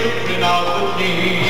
children of the.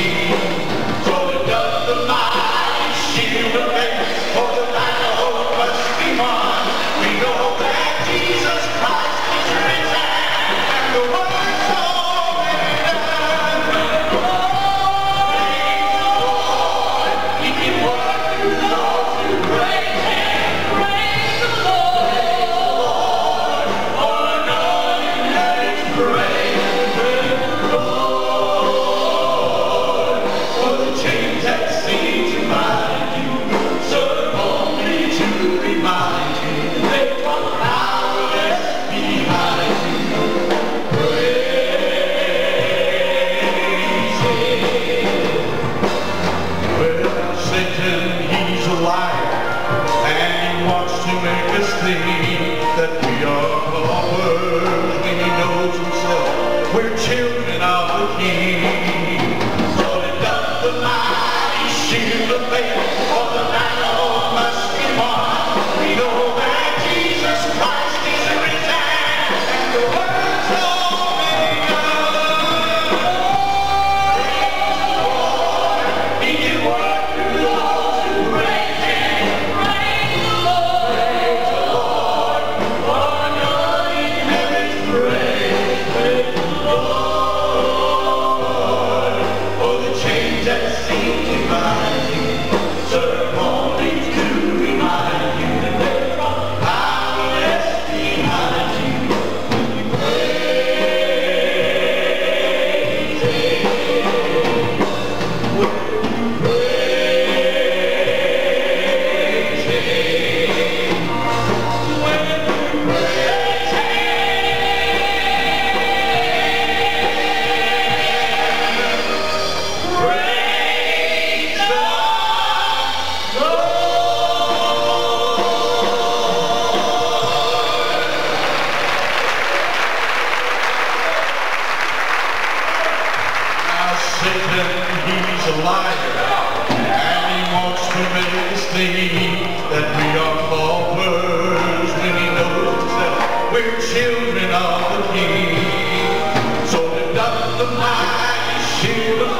of my shield